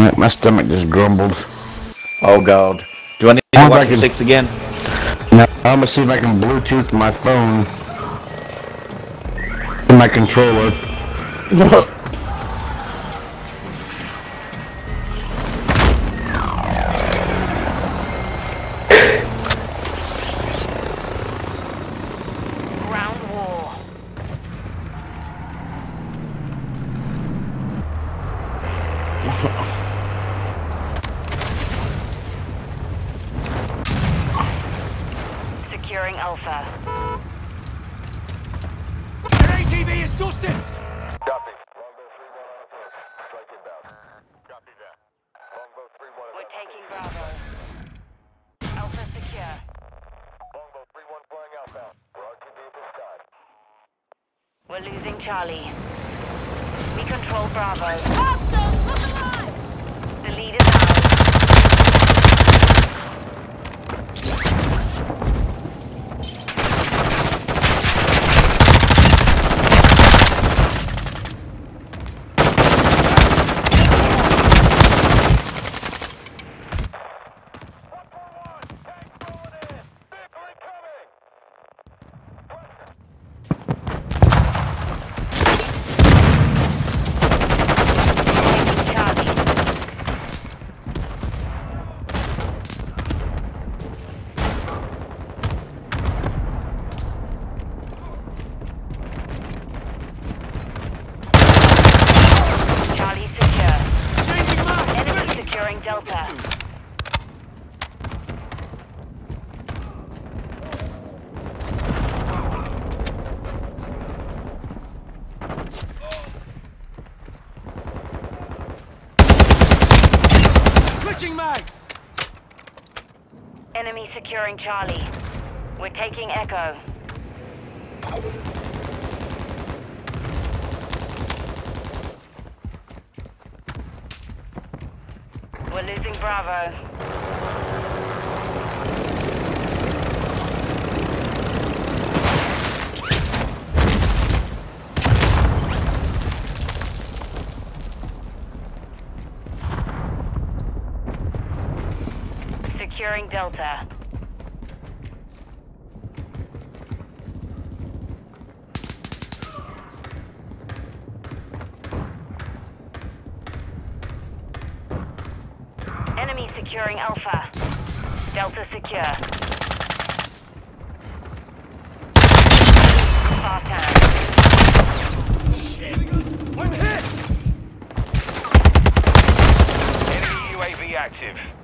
Damn my stomach just grumbled. Oh god. Do I need to watch back the six again? Now, I'm gonna see if I can Bluetooth my phone. to My controller. Losing Charlie. We control Bravo. The lead is ours. Taking Charlie. Charlie secure. Changing mine! Enemy securing Delta. Switching mags! Enemy securing Charlie. We're taking Echo. We're losing Bravo. Securing Delta. Enemy securing Alpha. Delta secure. Fast hand. I'm hit! Enemy UAV active.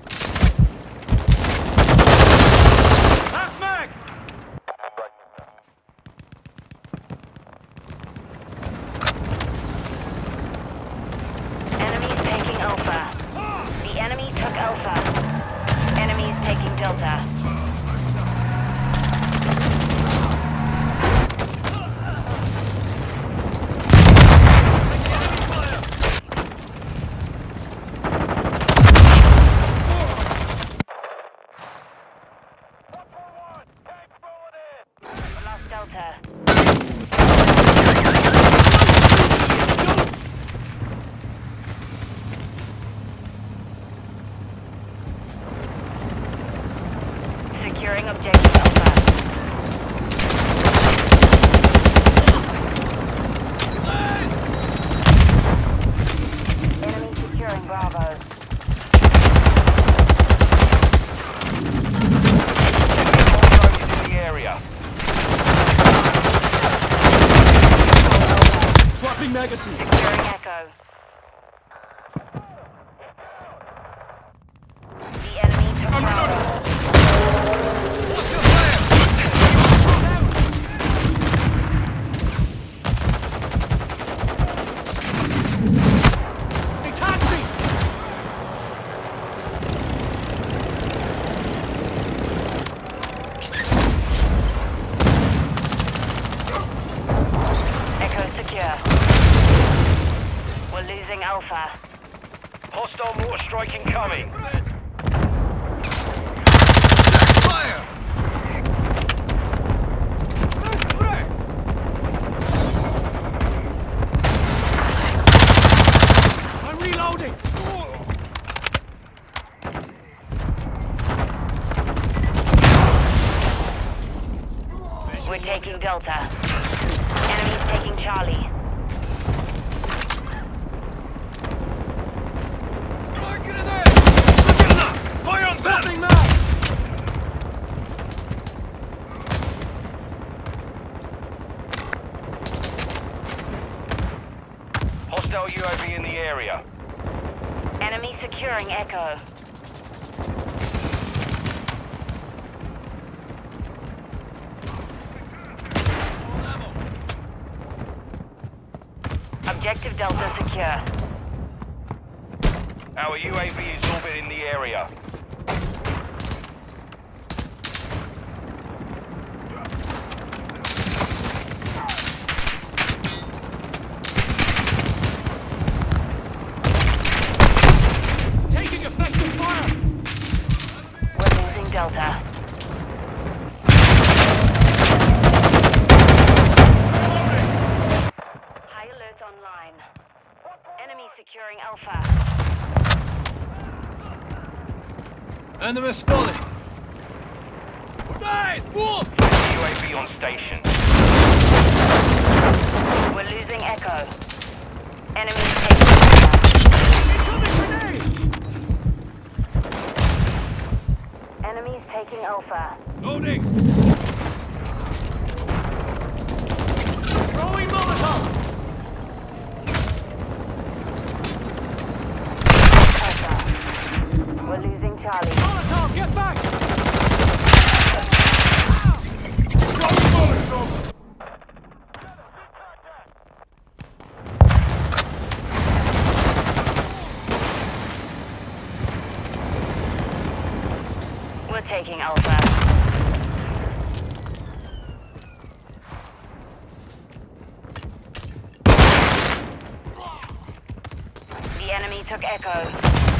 Delta. Enemies taking Charlie. Hostile UAV in the area. Enemy securing Echo. Objective Delta secure. Our UAV is orbiting the area. Taking effective fire! We're losing Delta. High alert online. Enemy securing Alpha. Enemy spotted! Right! Wolf! UAV on station. We're losing Echo. Enemy taking Alpha. Incoming grenade! Enemies taking Alpha. Loading! Throwing Molotov! Alpha. We're losing Charlie. Molotov, get back! Molotov! We're taking Alpha. The enemy took Echo.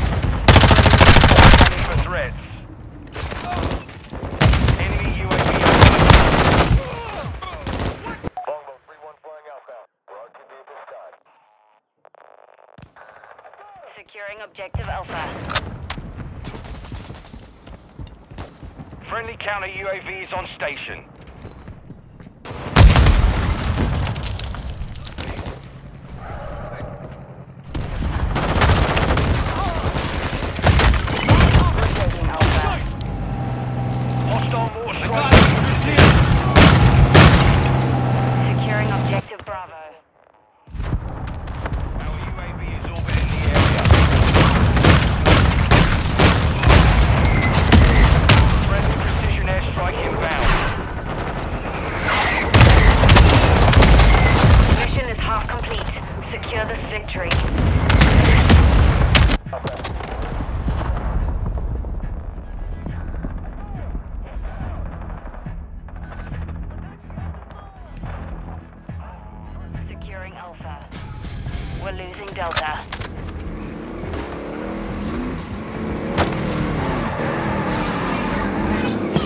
For threats. Enemy UAV Longbow 3-1 flying outbound. We're RTB at this time. Securing objective Alpha. Friendly counter UAV is on station.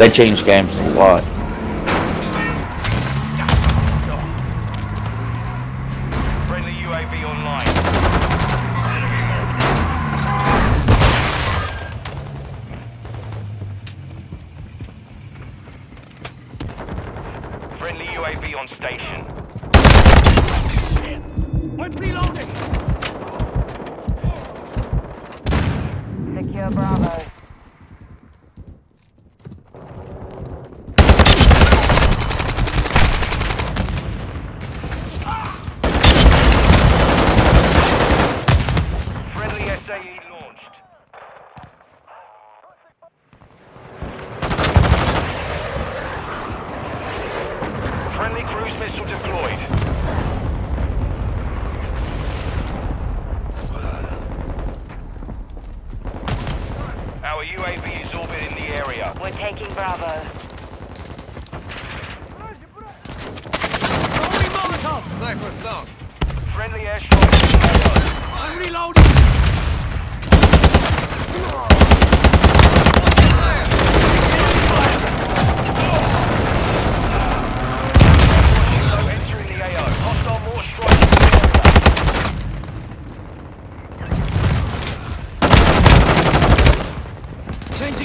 They change games a lot. Friendly UAV online. Friendly UAV on station. I'm reloading! Secure Bravo. Friendly SAE launched. Friendly cruise missile deployed. Our UAV is orbiting the area. We're taking Bravo. Throwing Molotov! Sniper down. Friendly airstrike. I'm reloading! Hostile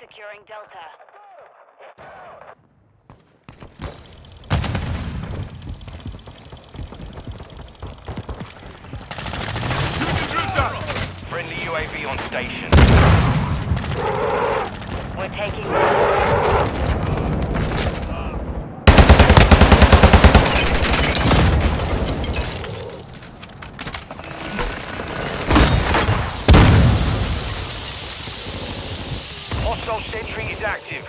Securing Delta. Friendly UAV on station. We're taking... Hostile sentry is active.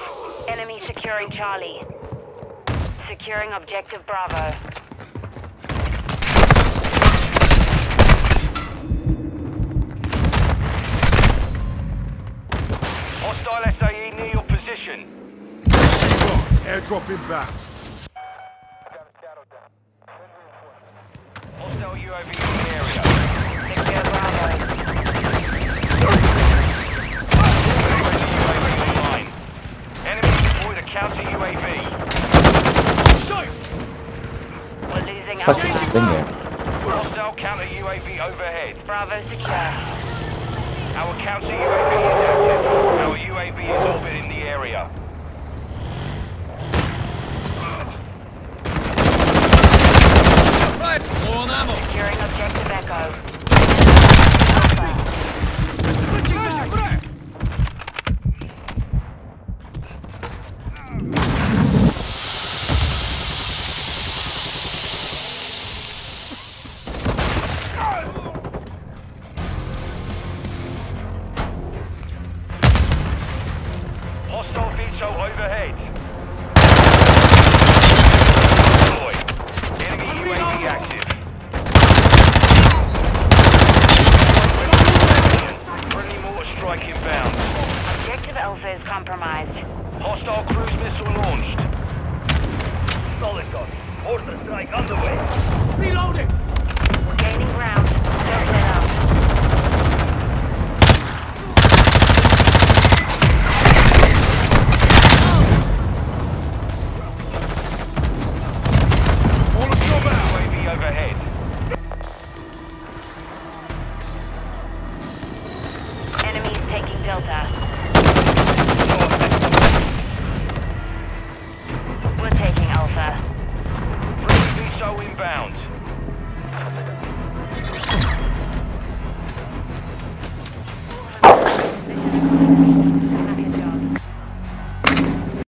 Enemy securing Charlie. Securing objective Bravo. Hostile SAE near your position. Airdrop inbound. Hostile UAV in the area. Secure Bravo. UAV online. Enemy deployed a counter UAV. Sight! We're losing Fuck is this thing here? Hostile counter UAV overhead. Bravo secure. Our counter UAV is active. Our UAV is orbiting the area. Right, low on ammo. Securing objective compromised. Hostile cruise missile launched. Solid gun. Mortar strike on the way. Reloading.